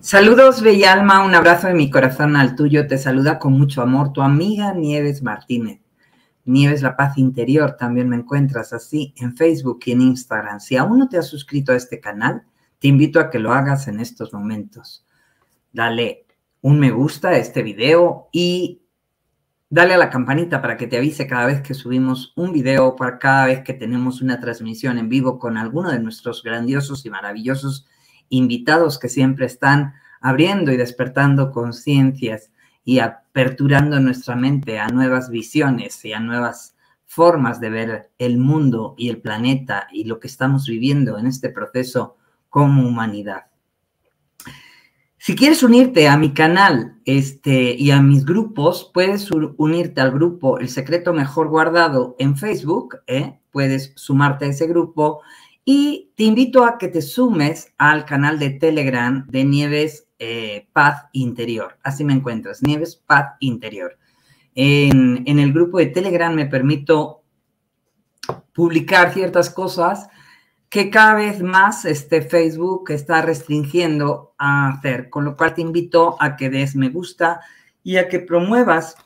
Saludos, Bella Alma, un abrazo de mi corazón al tuyo. Te saluda con mucho amor tu amiga Nieves Martínez. Nieves La Paz Interior, también me encuentras así en Facebook y en Instagram. Si aún no te has suscrito a este canal, te invito a que lo hagas en estos momentos. Dale un me gusta a este video y dale a la campanita para que te avise cada vez que subimos un video, para cada vez que tenemos una transmisión en vivo con alguno de nuestros grandiosos y maravillosos invitados que siempre están abriendo y despertando conciencias y aperturando nuestra mente a nuevas visiones y a nuevas formas de ver el mundo y el planeta y lo que estamos viviendo en este proceso como humanidad. Si quieres unirte a mi canal este, y a mis grupos, puedes unirte al grupo El Secreto Mejor Guardado en Facebook, ¿eh? puedes sumarte a ese grupo y te invito a que te sumes al canal de Telegram de Nieves eh, Paz Interior. Así me encuentras, Nieves Paz Interior. En, en, el grupo de Telegram me permito publicar ciertas cosas que cada vez más este Facebook está restringiendo a hacer, con lo cual te invito a que des me gusta y a que promuevas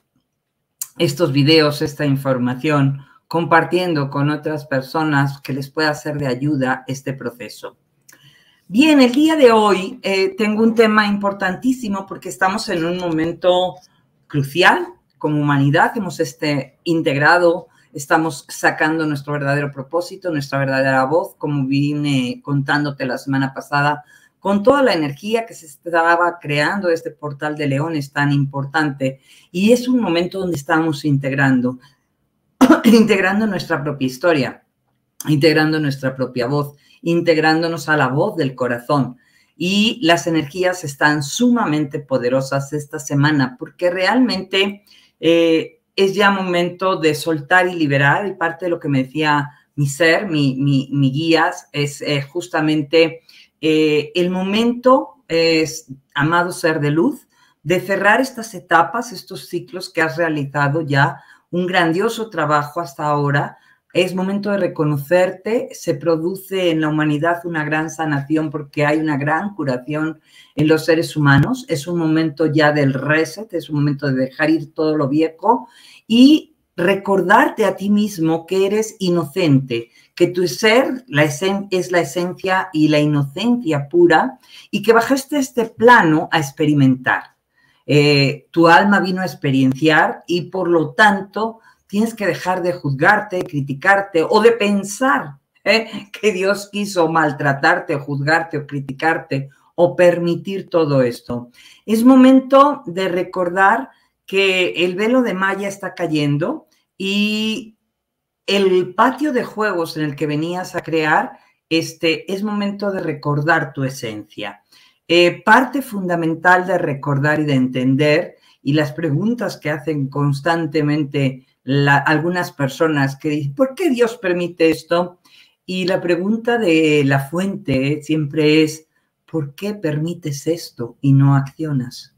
estos videos, esta información compartiendo con otras personas que les pueda ser de ayuda este proceso. Bien, el día de hoy eh, tengo un tema importantísimo porque estamos en un momento crucial como humanidad. Hemos este, integrado, estamos sacando nuestro verdadero propósito, nuestra verdadera voz, como vine contándote la semana pasada, con toda la energía que se estaba creando este portal de leones tan importante. Y es un momento donde estamos integrando. integrando nuestra propia historia, integrando nuestra propia voz, integrándonos a la voz del corazón. Y las energías están sumamente poderosas esta semana porque realmente eh, es ya momento de soltar y liberar. Y parte de lo que me decía mi ser, mi, mi, guías, es eh, justamente eh, el momento, es, amado ser de luz, de cerrar estas etapas, estos ciclos que has realizado ya un grandioso trabajo hasta ahora. Es momento de reconocerte, se produce en la humanidad una gran sanación porque hay una gran curación en los seres humanos. Es un momento ya del reset, es un momento de dejar ir todo lo viejo y recordarte a ti mismo que eres inocente, que tu ser es la esencia y la inocencia pura y que bajaste este plano a experimentar. Eh, tu alma vino a experienciar y por lo tanto tienes que dejar de juzgarte, criticarte o de pensar ¿eh? que Dios quiso maltratarte, juzgarte o criticarte o permitir todo esto. Es momento de recordar que el velo de Maya está cayendo y el patio de juegos en el que venías a crear, este, es momento de recordar tu esencia. Eh, parte fundamental de recordar y de entender y las preguntas que hacen constantemente algunas personas que dicen, ¿por qué Dios permite esto? Y la pregunta de la fuente siempre es, ¿por qué permites esto y no accionas?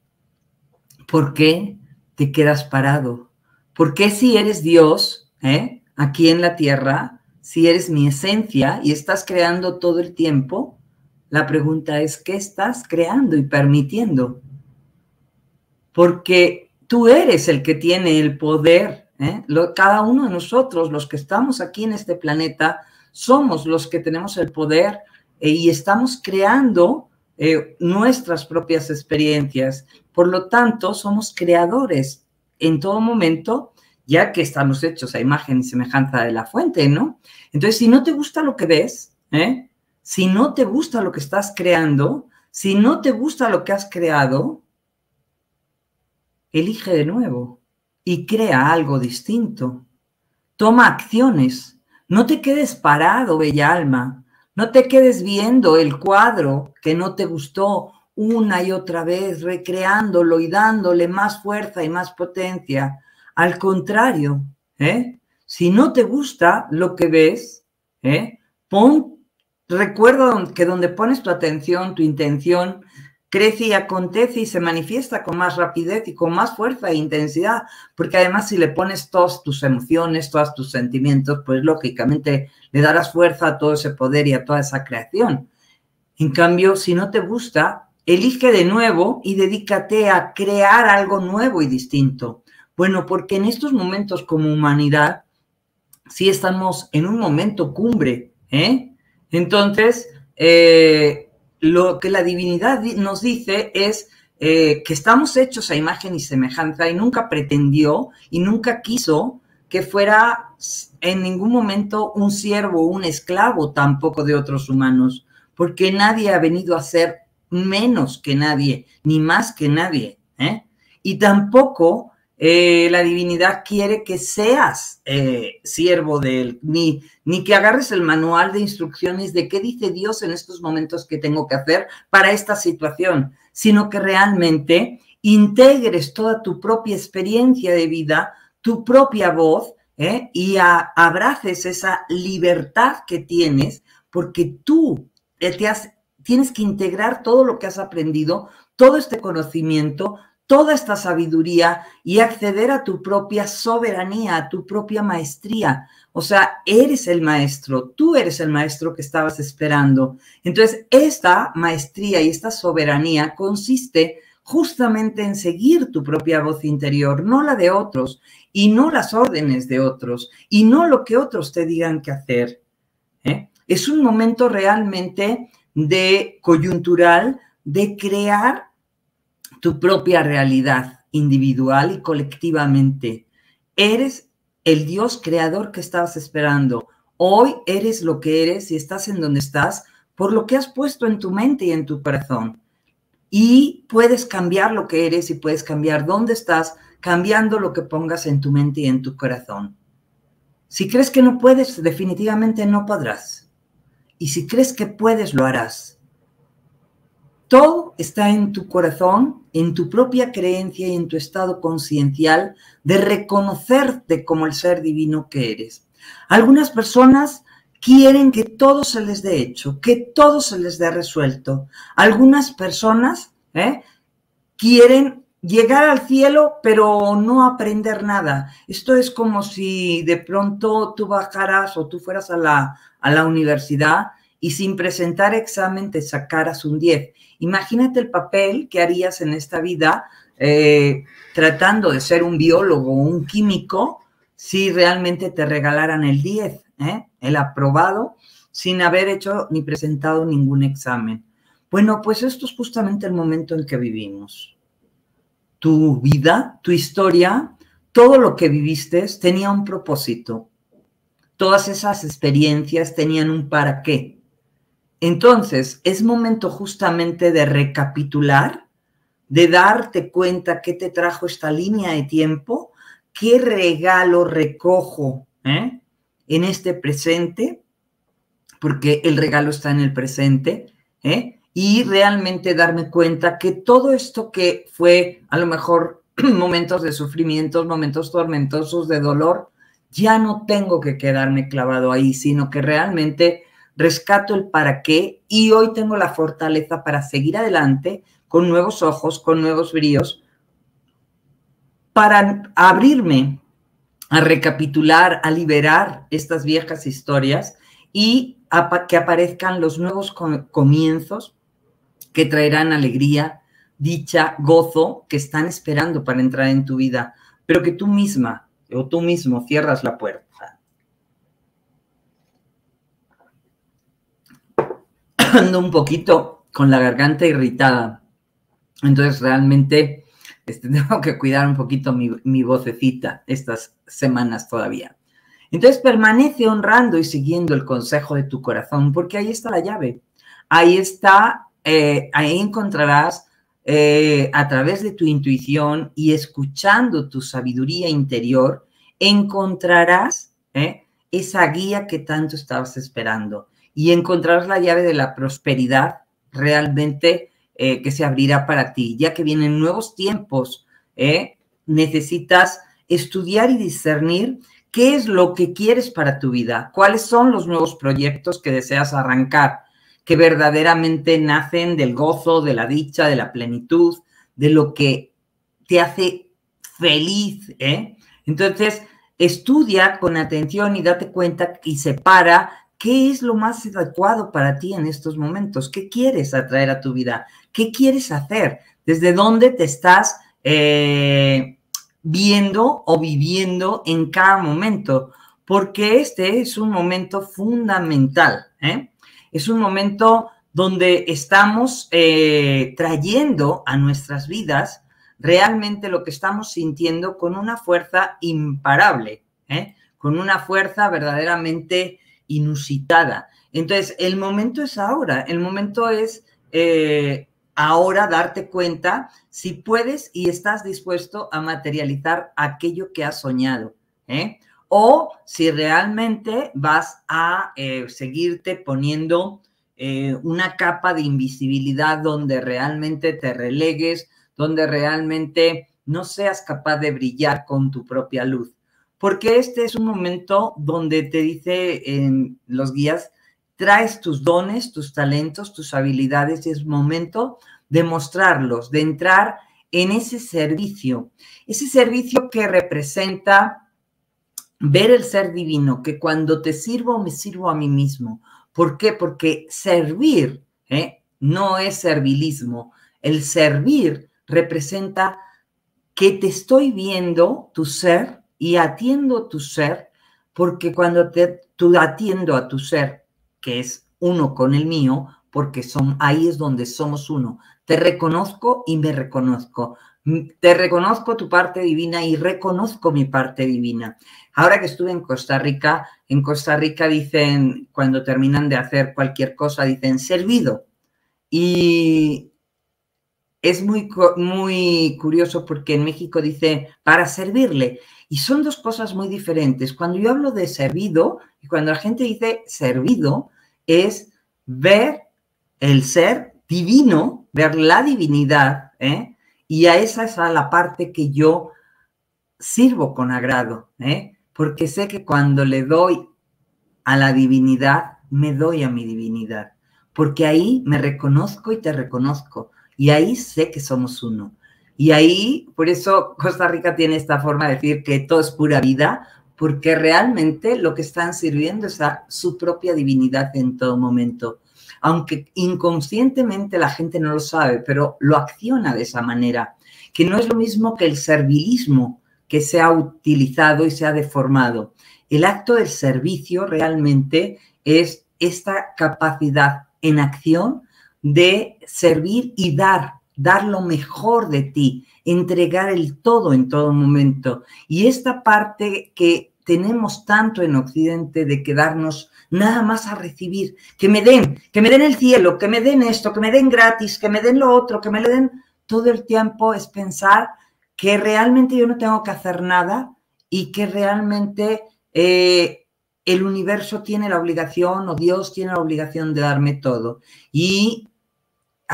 ¿Por qué te quedas parado? ¿Por qué si eres Dios, eh, aquí en la tierra, si eres mi esencia y estás creando todo el tiempo, la pregunta es, ¿qué estás creando y permitiendo? Porque tú eres el que tiene el poder. ¿eh? cada uno de nosotros, los que estamos aquí en este planeta, somos los que tenemos el poder eh, y estamos creando eh, nuestras propias experiencias. Por lo tanto, somos creadores en todo momento, ya que estamos hechos a imagen y semejanza de la fuente, ¿no? Entonces, si no te gusta lo que ves, ¿eh? Si no te gusta lo que estás creando, si no te gusta lo que has creado, elige de nuevo y crea algo distinto. Toma acciones. No te quedes parado, bella alma. No te quedes viendo el cuadro que no te gustó una y otra vez, recreándolo y dándole más fuerza y más potencia. Al contrario, ¿eh? si no te gusta lo que ves, ¿eh? pon Recuerda que donde pones tu atención, tu intención, crece y acontece y se manifiesta con más rapidez y con más fuerza e intensidad, porque además si le pones todas tus emociones, todos tus sentimientos, pues lógicamente le darás fuerza a todo ese poder y a toda esa creación. En cambio, si no te gusta, elige de nuevo y dedícate a crear algo nuevo y distinto. Bueno, porque en estos momentos como humanidad, sí estamos en un momento cumbre, ¿eh? Entonces, eh, lo que la divinidad nos dice es eh, que estamos hechos a imagen y semejanza y nunca pretendió y nunca quiso que fuera en ningún momento un siervo o un esclavo tampoco de otros humanos, porque nadie ha venido a ser menos que nadie, ni más que nadie. ¿eh? Y tampoco eh, la divinidad quiere que seas eh, siervo de él, ni, ni que agarres el manual de instrucciones de qué dice Dios en estos momentos que tengo que hacer para esta situación, sino que realmente integres toda tu propia experiencia de vida, tu propia voz, ¿eh? y abraces esa libertad que tienes, porque tú te has, tienes que integrar todo lo que has aprendido, todo este conocimiento, toda esta sabiduría y acceder a tu propia soberanía, a tu propia maestría. O sea, eres el maestro, tú eres el maestro que estabas esperando. Entonces, esta maestría y esta soberanía consiste justamente en seguir tu propia voz interior, no la de otros, y no las órdenes de otros, y no lo que otros te digan que hacer. ¿eh? Es un momento realmente de coyuntural de crear tu propia realidad individual y colectivamente. Eres el Dios creador que estabas esperando. Hoy eres lo que eres y estás en donde estás por lo que has puesto en tu mente y en tu corazón. Y puedes cambiar lo que eres y puedes cambiar dónde estás cambiando lo que pongas en tu mente y en tu corazón. Si crees que no puedes, definitivamente no podrás. Y si crees que puedes, lo harás. Todo está en tu corazón, en tu propia creencia y en tu estado conciencial de reconocerte como el ser divino que eres. Algunas personas quieren que todo se les dé hecho, que todo se les dé resuelto. Algunas personas ¿eh? quieren llegar al cielo pero no aprender nada. Esto es como si de pronto tú bajaras o tú fueras a la, a la universidad y sin presentar examen te sacaras un 10 Imagínate el papel que harías en esta vida eh, tratando de ser un biólogo o un químico si realmente te regalaran el 10, ¿eh? el aprobado, sin haber hecho ni presentado ningún examen. Bueno, pues esto es justamente el momento en que vivimos. Tu vida, tu historia, todo lo que viviste tenía un propósito. Todas esas experiencias tenían un para qué. Entonces, es momento justamente de recapitular, de darte cuenta qué te trajo esta línea de tiempo, qué regalo recojo ¿eh? en este presente, porque el regalo está en el presente, ¿eh? y realmente darme cuenta que todo esto que fue a lo mejor momentos de sufrimiento, momentos tormentosos de dolor, ya no tengo que quedarme clavado ahí, sino que realmente rescato el para qué y hoy tengo la fortaleza para seguir adelante con nuevos ojos, con nuevos bríos, para abrirme a recapitular, a liberar estas viejas historias y que aparezcan los nuevos comienzos que traerán alegría, dicha, gozo, que están esperando para entrar en tu vida, pero que tú misma o tú mismo cierras la puerta. Un poquito con la garganta irritada. Entonces realmente este, tengo que cuidar un poquito mi, mi vocecita estas semanas todavía. Entonces permanece honrando y siguiendo el consejo de tu corazón, porque ahí está la llave. Ahí está, eh, ahí encontrarás eh, a través de tu intuición y escuchando tu sabiduría interior, encontrarás eh, esa guía que tanto estabas esperando y encontrar la llave de la prosperidad realmente eh, que se abrirá para ti, ya que vienen nuevos tiempos. ¿eh? Necesitas estudiar y discernir qué es lo que quieres para tu vida, cuáles son los nuevos proyectos que deseas arrancar, que verdaderamente nacen del gozo, de la dicha, de la plenitud, de lo que te hace feliz. ¿eh? Entonces, estudia con atención y date cuenta y separa qué es lo más adecuado para ti en estos momentos, qué quieres atraer a tu vida, qué quieres hacer, desde dónde te estás eh, viendo o viviendo en cada momento, porque este es un momento fundamental, ¿eh? es un momento donde estamos eh, trayendo a nuestras vidas realmente lo que estamos sintiendo con una fuerza imparable, con una fuerza verdaderamente inusitada. Entonces, el momento es ahora, el momento es eh, ahora darte cuenta si puedes y estás dispuesto a materializar aquello que has soñado, ¿eh? o si realmente vas a seguirte poniendo una capa de invisibilidad donde realmente te relegues, donde realmente no seas capaz de brillar con tu propia luz. Porque este es un momento donde te dice en los guías, traes tus dones, tus talentos, tus habilidades y es momento de mostrarlos, de entrar en ese servicio, ese servicio que representa ver el ser divino, que cuando te sirvo me sirvo a mí mismo. ¿Por qué? Porque servir ¿eh? no es servilismo. El servir representa que te estoy viendo tu ser y atiendo tu ser, porque cuando te, atiendo a tu ser, que es uno con el mío, porque son, ahí es donde somos uno. Te reconozco y me reconozco. Te reconozco tu parte divina y reconozco mi parte divina. Ahora que estuve en Costa Rica, en Costa Rica dicen, cuando terminan de hacer cualquier cosa, dicen servido. Y, es muy, muy curioso porque en México dice para servirle. Y son dos cosas muy diferentes. Cuando yo hablo de servido y cuando la gente dice servido, es ver el ser divino, ver la divinidad, ¿eh? y a esa es a la parte que yo sirvo con agrado, ¿eh? porque sé que cuando le doy a la divinidad, me doy a mi divinidad, porque ahí me reconozco y te reconozco y ahí sé que somos uno. Y ahí, por eso Costa Rica tiene esta forma de decir que todo es pura vida, porque realmente lo que están sirviendo es a su propia divinidad en todo momento. Aunque inconscientemente la gente no lo sabe, pero lo acciona de esa manera, que no es lo mismo que el servilismo que se ha utilizado y se ha deformado. El acto del servicio realmente es esta capacidad en acción de servir y dar, dar lo mejor de ti, entregar el todo en todo momento. Y esta parte que tenemos tanto en Occidente de quedarnos nada más a recibir, que me den, que me den el cielo, que me den esto, que me den gratis, que me den lo otro, que me le den todo el tiempo, es pensar que realmente yo no tengo que hacer nada y que realmente eh, el universo tiene la obligación o Dios tiene la obligación de darme todo. Y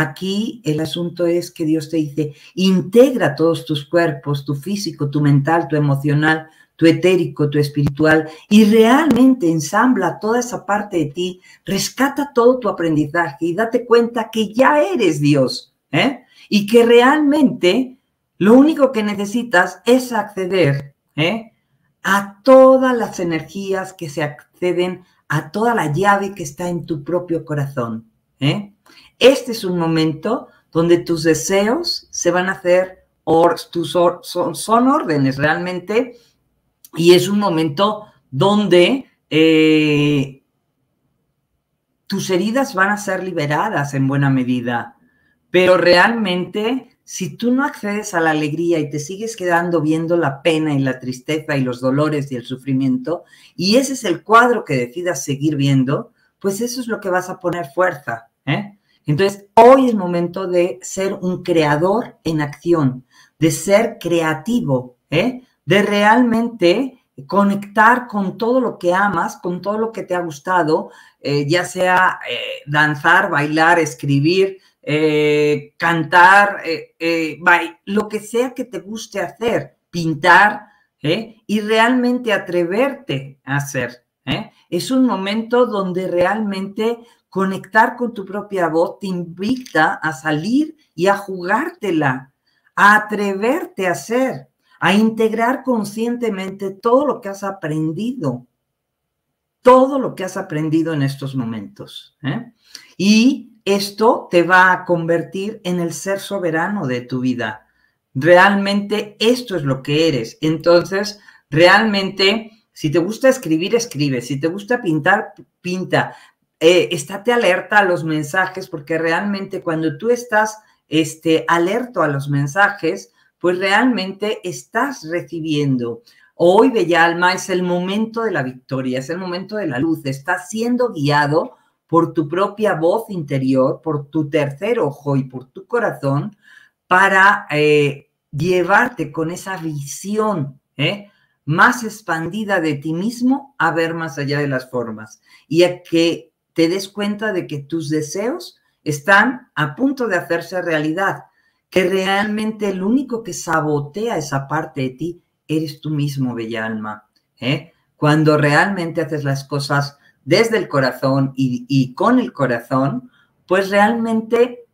Aquí el asunto es que Dios te dice, integra todos tus cuerpos, tu físico, tu mental, tu emocional, tu etérico, tu espiritual, y realmente ensambla toda esa parte de ti, rescata todo tu aprendizaje y date cuenta que ya eres Dios, ¿eh? Y que realmente lo único que necesitas es acceder, ¿eh? A todas las energías que se acceden a toda la llave que está en tu propio corazón, ¿eh? Este es un momento donde tus deseos se van a hacer, tus son, órdenes realmente, y es un momento donde eh, tus heridas van a ser liberadas en buena medida, pero realmente si tú no accedes a la alegría y te sigues quedando viendo la pena y la tristeza y los dolores y el sufrimiento, y ese es el cuadro que decidas seguir viendo, pues eso es lo que vas a poner fuerza. ¿Eh? Entonces, hoy es momento de ser un creador en acción, de ser creativo, ¿eh? de realmente conectar con todo lo que amas, con todo lo que te ha gustado, eh, ya sea eh, danzar, bailar, escribir, cantar, lo que sea que te guste hacer, pintar, y realmente atreverte a hacer. Es un momento donde realmente conectar con tu propia voz te invita a salir y a jugártela, a atreverte a hacer, a integrar conscientemente todo lo que has aprendido. todo lo que has aprendido en estos momentos. ¿eh? Y esto te va a convertir en el ser soberano de tu vida. Realmente esto es lo que eres. Entonces, realmente, si te gusta escribir, escribe. Si te gusta pintar, pinta. Eh, alerta a los mensajes porque realmente cuando tú estás este, alerto a los mensajes, pues realmente estás recibiendo. Hoy, Bella Alma, es el momento de la victoria, es el momento de la luz. Estás siendo guiado por tu propia voz interior, por tu tercer ojo y por tu corazón para eh, llevarte con esa visión ¿eh? más expandida de ti mismo a ver más allá de las formas y a que te des cuenta de que tus deseos están a punto de hacerse realidad, que realmente el único que sabotea esa parte de ti eres tú mismo, bella alma. ¿eh? Cuando realmente haces las cosas desde el corazón y, con el corazón, pues realmente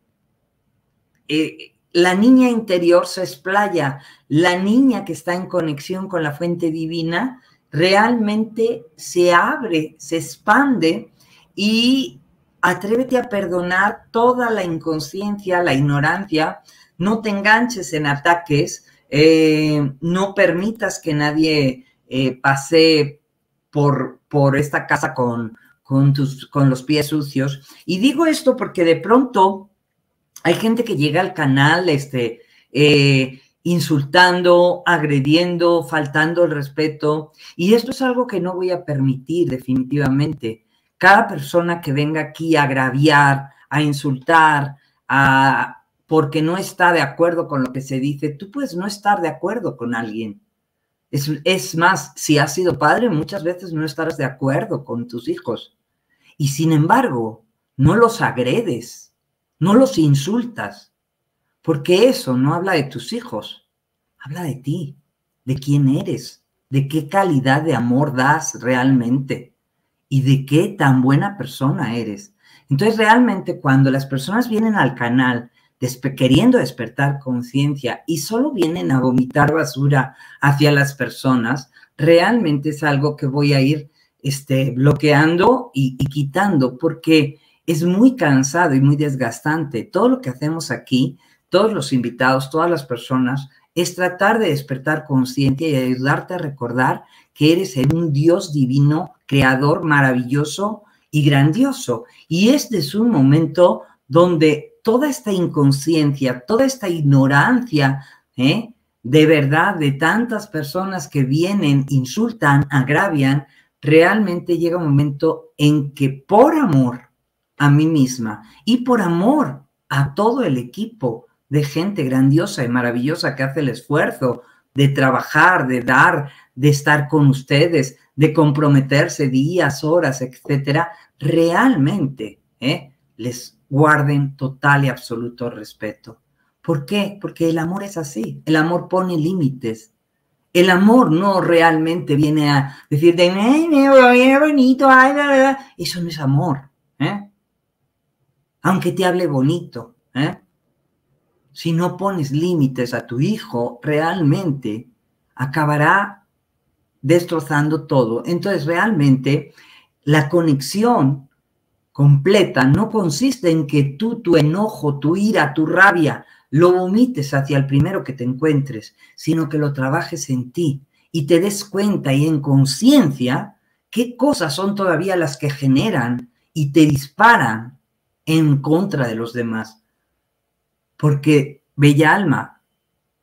eh, la niña interior se explaya, la niña que está en conexión con la fuente divina realmente se abre, se expande y atrévete a perdonar toda la inconsciencia, la ignorancia, no te enganches en ataques, eh, no permitas que nadie eh, pase por, por esta casa con, con, tus, con los pies sucios. Y digo esto porque de pronto hay gente que llega al canal este, eh, insultando, agrediendo, faltando el respeto. Y esto es algo que no voy a permitir definitivamente cada persona que venga aquí a agraviar, a insultar, a, porque no está de acuerdo con lo que se dice, tú puedes no estar de acuerdo con alguien. Es, es, más, si has sido padre, muchas veces no estarás de acuerdo con tus hijos. Y sin embargo, no los agredes, no los insultas, porque eso no habla de tus hijos, habla de ti, de quién eres, de qué calidad de amor das realmente y de qué tan buena persona eres. Entonces, realmente cuando las personas vienen al canal queriendo despertar conciencia y solo vienen a vomitar basura hacia las personas, realmente es algo que voy a ir este, bloqueando y quitando porque es muy cansado y muy desgastante. Todo lo que hacemos aquí, todos los invitados, todas las personas, es tratar de despertar conciencia y ayudarte a recordar que eres un Dios divino, creador maravilloso y grandioso. Y este es un momento donde toda esta inconsciencia, toda esta ignorancia, ¿eh? de verdad, de tantas personas que vienen, insultan, agravian, realmente llega un momento en que por amor a mí misma y por amor a todo el equipo de gente grandiosa y maravillosa que hace el esfuerzo de trabajar, de dar, de estar con ustedes, de comprometerse días, horas, etcétera, realmente ¿eh? les guarden total y absoluto respeto. ¿Por qué? Porque el amor es así. El amor pone límites. El amor no realmente viene a decirte, ay, me bonito, ay, eso no es amor. ¿eh? Aunque te hable bonito, ¿eh? Si no pones límites a tu hijo, realmente acabará destrozando todo. Entonces, realmente, la conexión completa no consiste en que tú tu enojo, tu ira, tu rabia, lo vomites hacia el primero que te encuentres, sino que lo trabajes en ti y te des cuenta y en conciencia qué cosas son todavía las que generan y te disparan en contra de los demás. Porque, bella alma,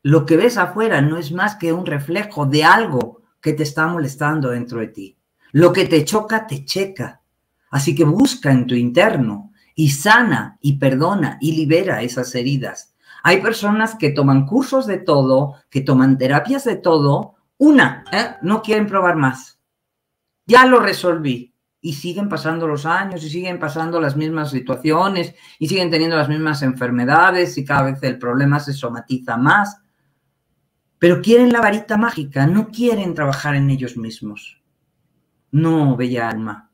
lo que ves afuera no es más que un reflejo de algo que te está molestando dentro de ti. Lo que te choca, te checa. Así que busca en tu interno y sana y perdona y libera esas heridas. Hay personas que toman cursos de todo, que toman terapias de todo. Una, ¿eh? no quieren probar más. Ya lo resolví y siguen pasando los años y siguen pasando las mismas situaciones y siguen teniendo las mismas enfermedades y cada vez el problema se somatiza más. Pero quieren la varita mágica, no quieren trabajar en ellos mismos. No, bella alma.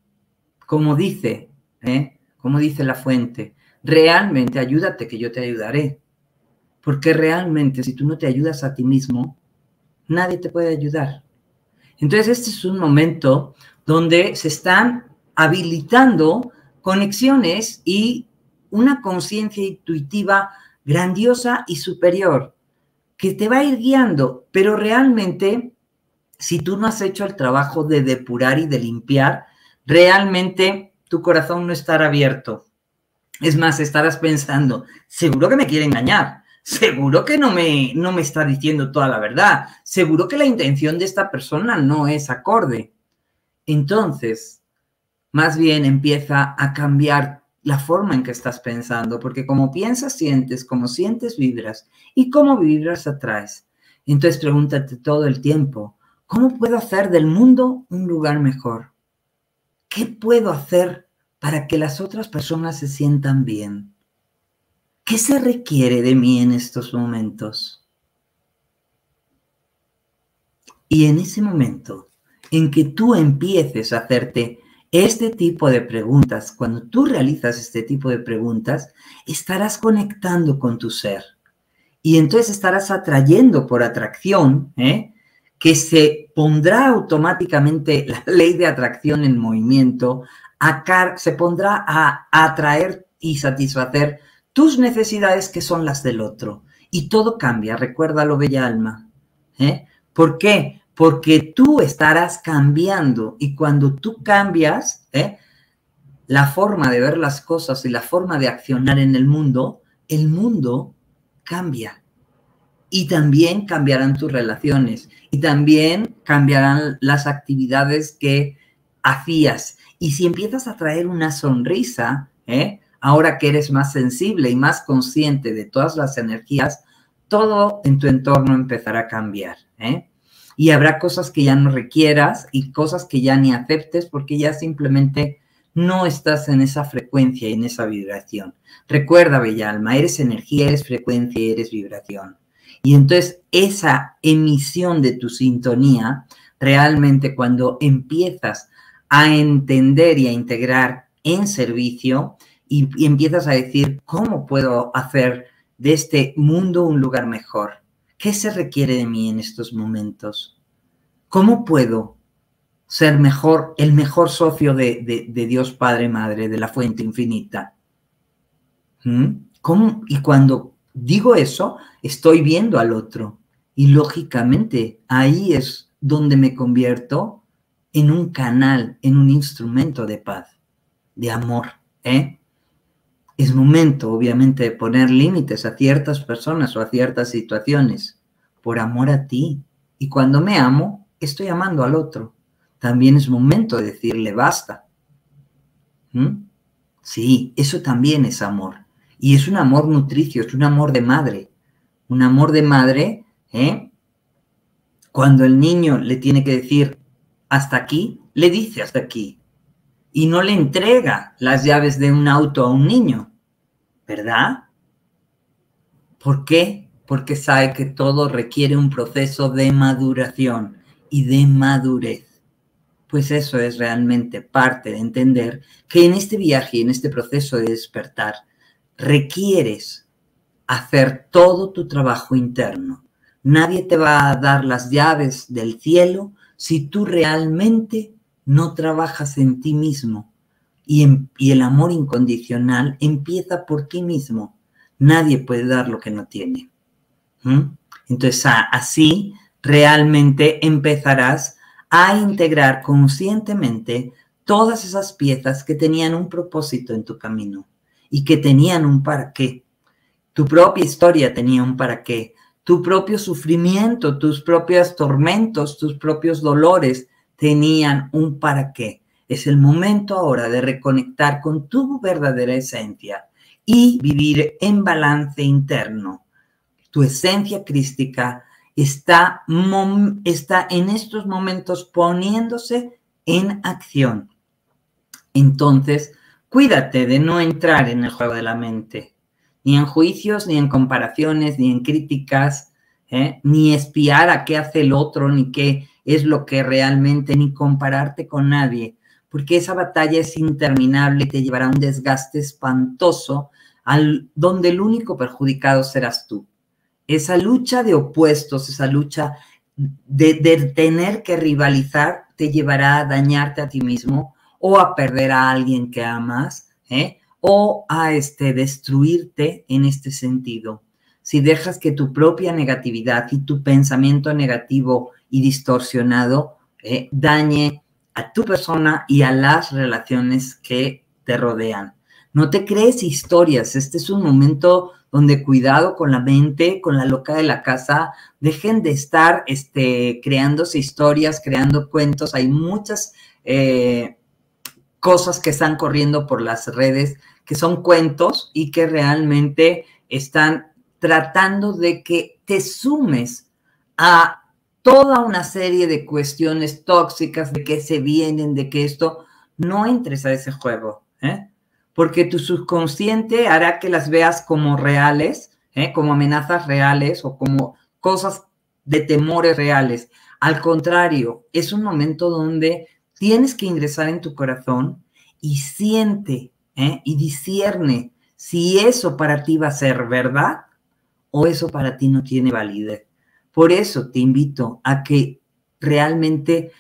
Como dice, ¿eh? como dice la fuente, realmente ayúdate que yo te ayudaré. Porque realmente si tú no te ayudas a ti mismo, nadie te puede ayudar. Entonces este es un momento donde se están habilitando conexiones y una conciencia intuitiva grandiosa y superior que te va a ir guiando, pero realmente si tú no has hecho el trabajo de depurar y de limpiar, realmente tu corazón no estará abierto. Es más, estarás pensando, seguro que me quiere engañar, seguro que no me, no me está diciendo toda la verdad, seguro que la intención de esta persona no es acorde. Entonces, más bien empieza a cambiar la forma en que estás pensando, porque como piensas, sientes, como sientes, vibras, y como vibras, atraes. Entonces pregúntate todo el tiempo, ¿cómo puedo hacer del mundo un lugar mejor? ¿Qué puedo hacer para que las otras personas se sientan bien? ¿Qué se requiere de mí en estos momentos? Y en ese momento en que tú empieces a hacerte este tipo de preguntas, cuando tú realizas este tipo de preguntas, estarás conectando con tu ser. Y entonces estarás atrayendo por atracción, ¿eh? que se pondrá automáticamente la ley de atracción en movimiento, se pondrá a atraer y satisfacer tus necesidades que son las del otro. Y todo cambia, recuérdalo, bella alma. ¿eh? ¿Por qué? Porque tú estarás cambiando y cuando tú cambias, ¿eh? la forma de ver las cosas y la forma de accionar en el mundo, el mundo cambia. Y también cambiarán tus relaciones y también cambiarán las actividades que hacías. Y si empiezas a traer una sonrisa, ¿eh? ahora que eres más sensible y más consciente de todas las energías, todo en tu entorno empezará a cambiar. ¿eh? Y habrá cosas que ya no requieras y cosas que ya ni aceptes porque ya simplemente no estás en esa frecuencia y en esa vibración. Recuerda, Bella Alma, eres energía, eres frecuencia eres vibración. Y entonces esa emisión de tu sintonía, realmente cuando empiezas a entender y a integrar en servicio y empiezas a decir, ¿cómo puedo hacer de este mundo un lugar mejor? ¿Qué se requiere de mí en estos momentos? ¿Cómo puedo ser mejor, el mejor socio de, Dios Padre, Madre, de la fuente infinita? ¿Mm? ¿Cómo? Y cuando digo eso, estoy viendo al otro. Y lógicamente ahí es donde me convierto en un canal, en un instrumento de paz, de amor. ¿eh? Es momento, obviamente, de poner límites a ciertas personas o a ciertas situaciones por amor a ti. Y cuando me amo, estoy amando al otro. También es momento de decirle basta. ¿Mm? Sí, eso también es amor. Y es un amor nutricio, es un amor de madre. Un amor de madre, ¿eh? Cuando el niño le tiene que decir hasta aquí, le dice hasta aquí. Y no le entrega las llaves de un auto a un niño ¿verdad? ¿Por qué? Porque sabe que todo requiere un proceso de maduración y de madurez. Pues eso es realmente parte de entender que en este viaje y en este proceso de despertar requieres hacer todo tu trabajo interno. Nadie te va a dar las llaves del cielo si tú realmente no trabajas en ti mismo y, el amor incondicional empieza por ti mismo. Nadie puede dar lo que no tiene. Entonces, así realmente empezarás a integrar conscientemente todas esas piezas que tenían un propósito en tu camino y que tenían un para qué. Tu propia historia tenía un para qué. Tu propio sufrimiento, tus propios tormentos, tus propios dolores tenían un para qué. Es el momento ahora de reconectar con tu verdadera esencia y vivir en balance interno. Tu esencia crística está, está en estos momentos poniéndose en acción. Entonces, cuídate de no entrar en el juego de la mente, ni en juicios, ni en comparaciones, ni en críticas, ¿eh? ni espiar a qué hace el otro, ni qué es lo que realmente, ni compararte con nadie porque esa batalla es interminable y te llevará a un desgaste espantoso al, donde el único perjudicado serás tú. Esa lucha de opuestos, esa lucha de, tener que rivalizar, te llevará a dañarte a ti mismo o a perder a alguien que amas, ¿eh? o a este, destruirte en este sentido. Si dejas que tu propia negatividad y tu pensamiento negativo y distorsionado ¿eh? dañe a tu persona y a las relaciones que te rodean. No te crees historias, este es un momento donde cuidado con la mente, con la loca de la casa, dejen de estar este, creándose historias, creando cuentos, hay muchas eh, cosas que están corriendo por las redes que son cuentos y que realmente están tratando de que te sumes a toda una serie de cuestiones tóxicas, de que se vienen, de que esto, no entres a ese juego, ¿eh? porque tu subconsciente hará que las veas como reales, ¿eh? como amenazas reales o como cosas de temores reales. Al contrario, es un momento donde tienes que ingresar en tu corazón y siente ¿eh? y discierne si eso para ti va a ser verdad o eso para ti no tiene validez. Por eso te invito a que realmente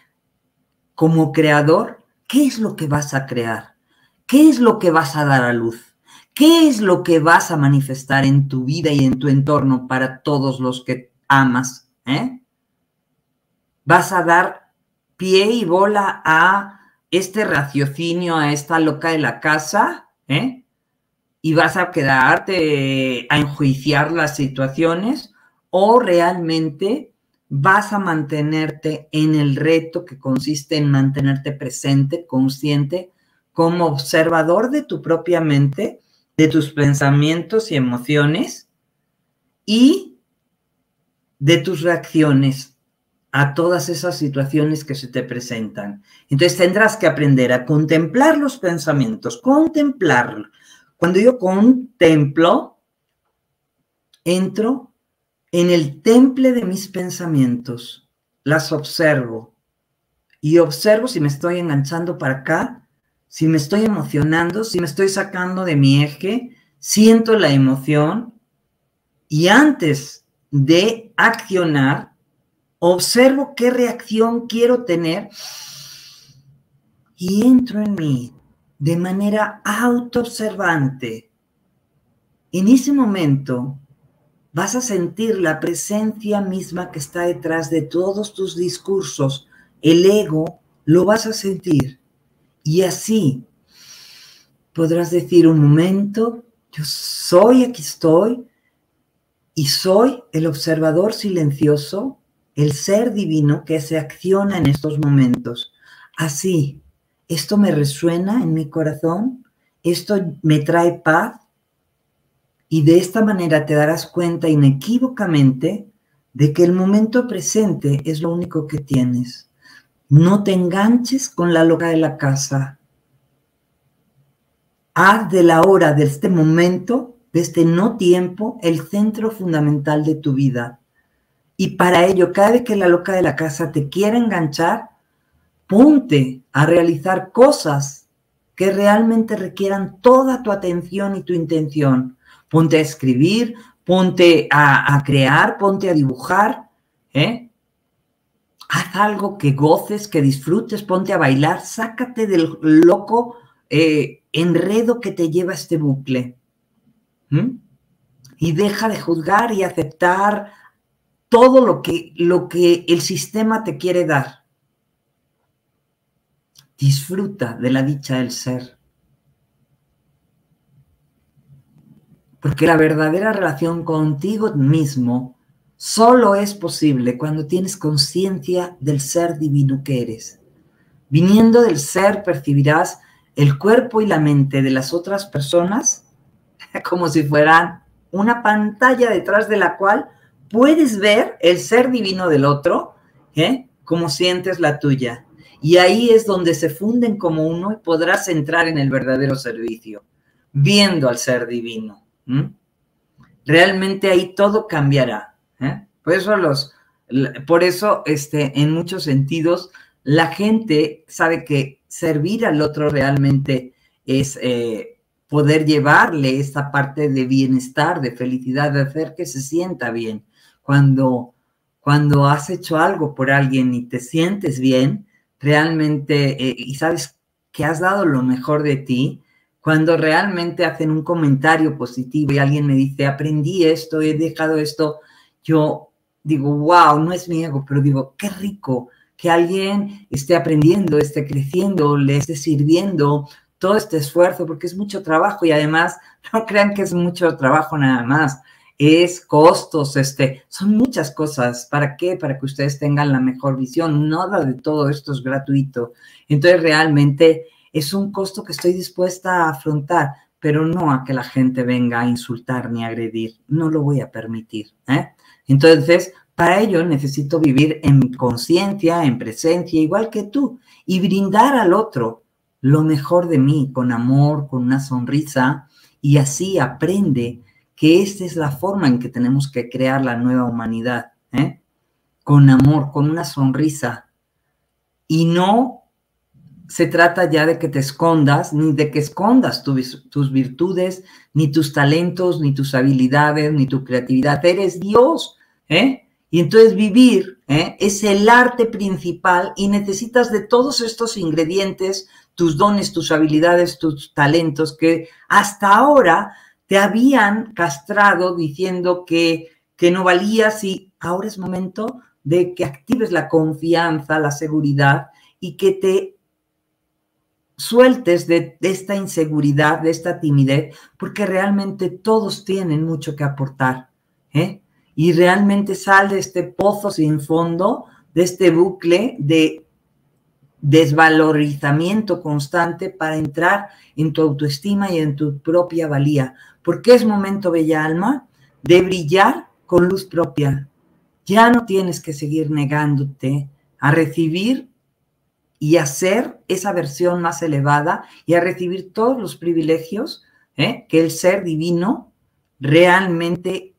como creador, ¿qué es lo que vas a crear? ¿Qué es lo que vas a dar a luz? ¿Qué es lo que vas a manifestar en tu vida y en tu entorno para todos los que amas? ¿eh? ¿Vas a dar pie y bola a este raciocinio, a esta loca de la casa? ¿eh? ¿Y vas a quedarte a enjuiciar las situaciones? ¿O realmente vas a mantenerte en el reto que consiste en mantenerte presente, consciente, como observador de tu propia mente, de tus pensamientos y emociones y de tus reacciones a todas esas situaciones que se te presentan. Entonces tendrás que aprender a contemplar los pensamientos, contemplarlo. Cuando yo contemplo, entro en el temple de mis pensamientos, las observo y observo si me estoy enganchando para acá si me estoy emocionando, si me estoy sacando de mi eje, siento la emoción y antes de accionar, observo qué reacción quiero tener y entro en mí de manera autoobservante. En ese momento vas a sentir la presencia misma que está detrás de todos tus discursos. El ego lo vas a sentir y así podrás decir un momento, yo soy, aquí estoy, y soy el observador silencioso, el ser divino que se acciona en estos momentos. Así, esto me resuena en mi corazón, esto me trae paz, y de esta manera te darás cuenta inequívocamente de que el momento presente es lo único que tienes. No te enganches con la loca de la casa. Haz de la hora, de este momento, de este no tiempo, el centro fundamental de tu vida. Y para ello, cada vez que la loca de la casa te quiera enganchar, ponte a realizar cosas que realmente requieran toda tu atención y tu intención. Ponte a escribir, ponte a, crear, ponte a dibujar, ¿eh? haz algo que goces, que disfrutes, ponte a bailar, sácate del loco eh, enredo que te lleva este bucle. Y deja de juzgar y aceptar todo lo que, lo que el sistema te quiere dar. Disfruta de la dicha del ser. Porque la verdadera relación contigo mismo solo es posible cuando tienes conciencia del ser divino que eres. Viniendo del ser percibirás el cuerpo y la mente de las otras personas como si fueran una pantalla detrás de la cual puedes ver el ser divino del otro, ¿eh? como sientes la tuya. Y ahí es donde se funden como uno y podrás entrar en el verdadero servicio, viendo al ser divino. Realmente ahí todo cambiará. ¿eh? Por eso los, por eso, este, en muchos sentidos, la gente sabe que servir al otro realmente es eh, poder llevarle esta parte de bienestar, de felicidad, de hacer que se sienta bien. Cuando, cuando has hecho algo por alguien y te sientes bien, realmente, eh, y sabes que has dado lo mejor de ti, cuando realmente hacen un comentario positivo y alguien me dice, aprendí esto, he dejado esto, yo digo, wow, no es mi ego, pero digo, qué rico que alguien esté aprendiendo, esté creciendo, le esté sirviendo todo este esfuerzo, porque es mucho trabajo y además no crean que es mucho trabajo nada más, es costos, este, son muchas cosas. ¿Para qué? Para que ustedes tengan la mejor visión. Nada de todo esto es gratuito. Entonces realmente es un costo que estoy dispuesta a afrontar, pero no a que la gente venga a insultar ni a agredir. No lo voy a permitir. ¿eh? Entonces, para ello necesito vivir en conciencia, en presencia, igual que tú, y brindar al otro lo mejor de mí, con amor, con una sonrisa, y así aprende que esta es la forma en que tenemos que crear la nueva humanidad, ¿eh? con amor, con una sonrisa, y no se trata ya de que te escondas, ni de que escondas tus virtudes, ni tus talentos, ni tus habilidades, ni tu creatividad. Eres Dios, ¿eh? Y entonces vivir ¿eh? es el arte principal y necesitas de todos estos ingredientes, tus dones, tus habilidades, tus talentos, que hasta ahora te habían castrado diciendo que, que no valías y ahora es momento de que actives la confianza, la seguridad y que te sueltes de, esta inseguridad, de esta timidez, porque realmente todos tienen mucho que aportar, ¿eh? Y realmente sal de este pozo sin fondo, de este bucle de desvalorizamiento constante para entrar en tu autoestima y en tu propia valía, porque es momento, bella alma, de brillar con luz propia. Ya no tienes que seguir negándote a recibir y a ser esa versión más elevada y a recibir todos los privilegios ¿eh? que el ser divino realmente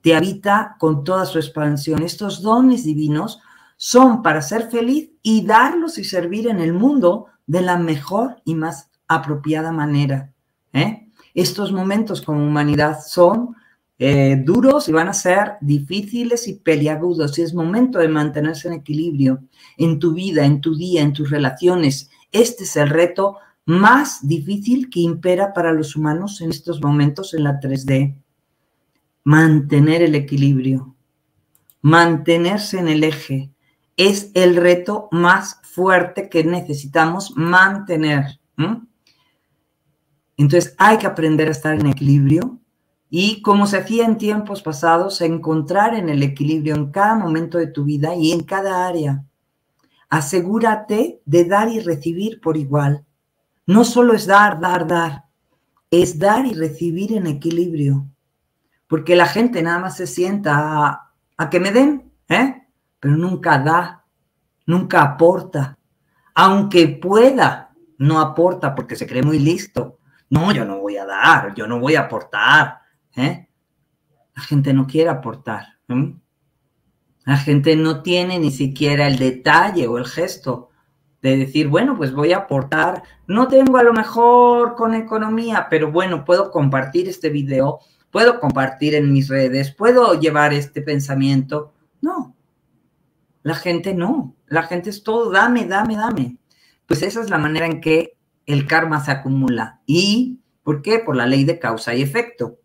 te habita con toda su expansión. Estos dones divinos son para ser feliz y darlos y servir en el mundo de la mejor y más apropiada manera. ¿eh? Estos momentos como humanidad son eh, duros y van a ser difíciles y peliagudos. Y es momento de mantenerse en equilibrio en tu vida, en tu día, en tus relaciones. Este es el reto más difícil que impera para los humanos en estos momentos en la 3D. Mantener el equilibrio, mantenerse en el eje, es el reto más fuerte que necesitamos mantener. Entonces hay que aprender a estar en equilibrio, y como se hacía en tiempos pasados, encontrar en el equilibrio en cada momento de tu vida y en cada área. Asegúrate de dar y recibir por igual. No solo es dar, dar, dar, es dar y recibir en equilibrio. Porque la gente nada más se sienta a, que me den, ¿eh? pero nunca da, nunca aporta. Aunque pueda, no aporta porque se cree muy listo. No, yo no voy a dar, yo no voy a aportar. ¿Eh? La gente no quiere aportar. La gente no tiene ni siquiera el detalle o el gesto de decir, bueno, pues voy a aportar. No tengo a lo mejor con economía, pero bueno, puedo compartir este video, puedo compartir en mis redes, puedo llevar este pensamiento. No, la gente no. La gente es todo, dame, dame, dame. Pues esa es la manera en que el karma se acumula. ¿Y por qué? Por la ley de causa y efecto.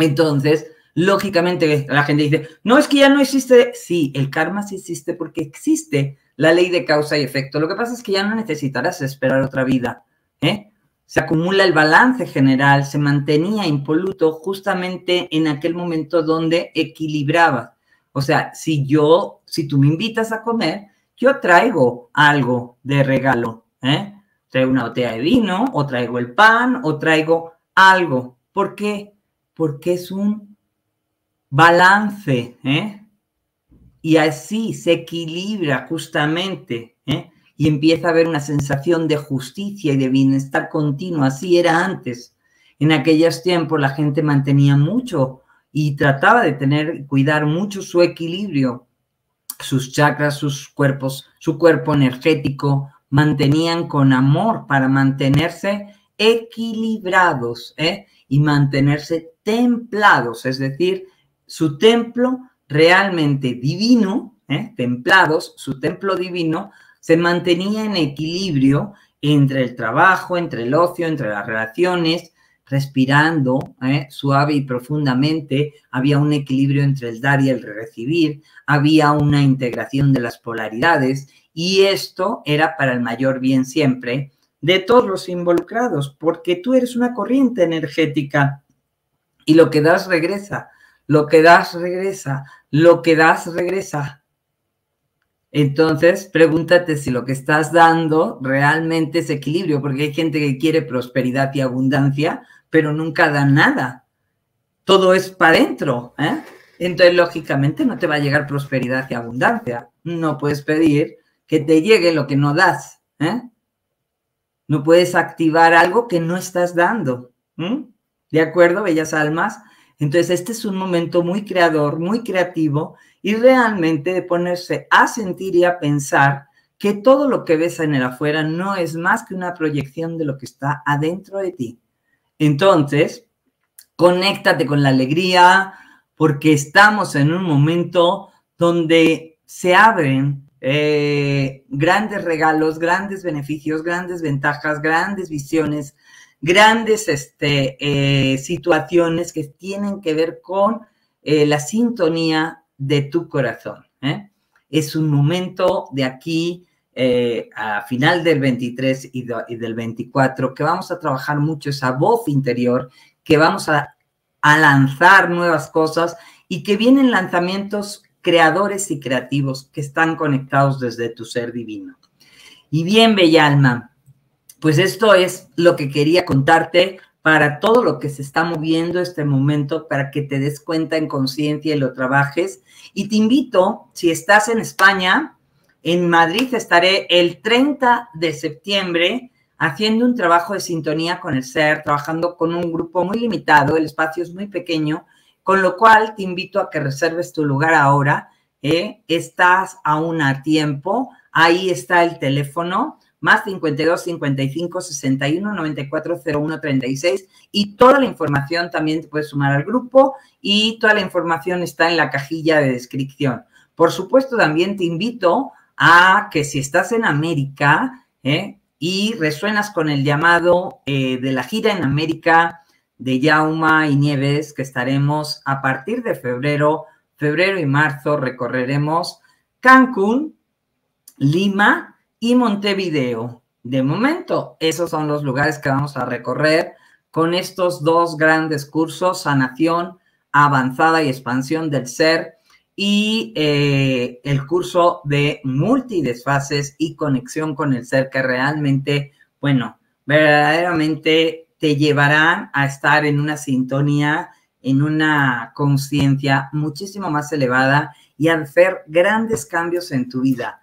Entonces, lógicamente la gente dice, no es que ya no existe, sí, el karma sí existe porque existe la ley de causa y efecto. Lo que pasa es que ya no necesitarás esperar otra vida. ¿eh? Se acumula el balance general, se mantenía impoluto justamente en aquel momento donde equilibraba. O sea, si yo, si tú me invitas a comer, yo traigo algo de regalo. ¿eh? Traigo una botella de vino, o traigo el pan, o traigo algo. ¿Por qué? Porque es un balance, ¿eh? Y así se equilibra justamente, ¿eh? Y empieza a haber una sensación de justicia y de bienestar continuo. Así era antes. En aquellos tiempos la gente mantenía mucho y trataba de tener, cuidar mucho su equilibrio, sus chakras, sus cuerpos, su cuerpo energético, mantenían con amor para mantenerse equilibrados ¿eh? y mantenerse templados, es decir, su templo realmente divino, ¿eh? templados, su templo divino, se mantenía en equilibrio entre el trabajo, entre el ocio, entre las relaciones, respirando ¿eh? suave y profundamente, había un equilibrio entre el dar y el recibir, había una integración de las polaridades y esto era para el mayor bien siempre de todos los involucrados, porque tú eres una corriente energética y lo que das regresa, lo que das regresa, lo que das regresa. Entonces, pregúntate si lo que estás dando realmente es equilibrio, porque hay gente que quiere prosperidad y abundancia, pero nunca da nada. Todo es para adentro. ¿eh? Entonces, lógicamente, no te va a llegar prosperidad y abundancia. No puedes pedir que te llegue lo que no das. ¿eh? No puedes activar algo que no estás dando. ¿De acuerdo, bellas almas? Entonces, este es un momento muy creador, muy creativo y realmente de ponerse a sentir y a pensar que todo lo que ves en el afuera no es más que una proyección de lo que está adentro de ti. Entonces, conéctate con la alegría porque estamos en un momento donde se abren eh, grandes regalos, grandes beneficios, grandes ventajas, grandes visiones, grandes este, eh, situaciones que tienen que ver con eh, la sintonía de tu corazón. Es un momento de aquí a final del 23 y, y, del 24 que vamos a trabajar mucho esa voz interior, que vamos a, a lanzar nuevas cosas y que vienen lanzamientos creadores y creativos que están conectados desde tu ser divino. Y bien, Bella Alma, pues esto es lo que quería contarte para todo lo que se está moviendo este momento, para que te des cuenta en conciencia y lo trabajes. Y te invito, si estás en España, en Madrid estaré el 30 de septiembre haciendo un trabajo de sintonía con el ser, trabajando con un grupo muy limitado, el espacio es muy pequeño, con lo cual te invito a que reserves tu lugar ahora. ¿eh? Estás aún a tiempo. Ahí está el teléfono, más 52 55 61 94 01 36. Y toda la información también te puedes sumar al grupo y toda la información está en la cajilla de descripción. Por supuesto, también te invito a que si estás en América ¿eh? y resuenas con el llamado eh, de la gira en América, de Yauma y Nieves, que estaremos a partir de febrero, febrero y marzo, recorreremos Cancún, Lima y Montevideo. De momento, esos son los lugares que vamos a recorrer con estos dos grandes cursos, sanación avanzada y expansión del ser y eh, el curso de multidesfases y conexión con el ser que realmente, bueno, verdaderamente te llevarán a estar en una sintonía, en una conciencia muchísimo más elevada y a hacer grandes cambios en tu vida.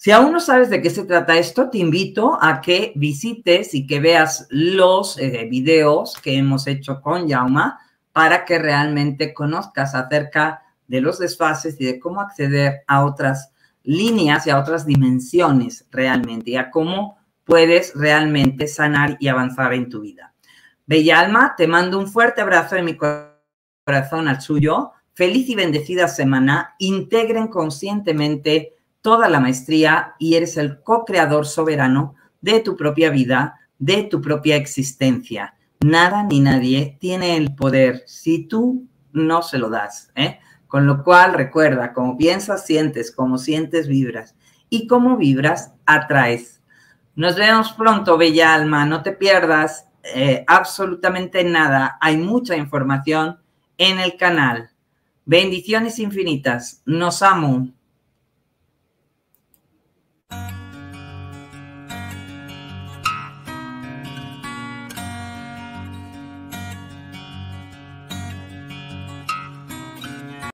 Si aún no sabes de qué se trata esto, te invito a que visites y que veas los eh, videos que hemos hecho con Yauma para que realmente conozcas acerca de los desfases y de cómo acceder a otras líneas y a otras dimensiones realmente y a cómo puedes realmente sanar y avanzar en tu vida. Bella Alma, te mando un fuerte abrazo de mi corazón al suyo. Feliz y bendecida semana. Integren conscientemente toda la maestría y eres el co-creador soberano de tu propia vida, de tu propia existencia. Nada ni nadie tiene el poder si tú no se lo das. ¿eh? Con lo cual, recuerda, como piensas, sientes, como sientes, vibras. Y como vibras, atraes. Nos vemos pronto, bella alma. No te pierdas eh, absolutamente nada. Hay mucha información en el canal. Bendiciones infinitas. Nos amo.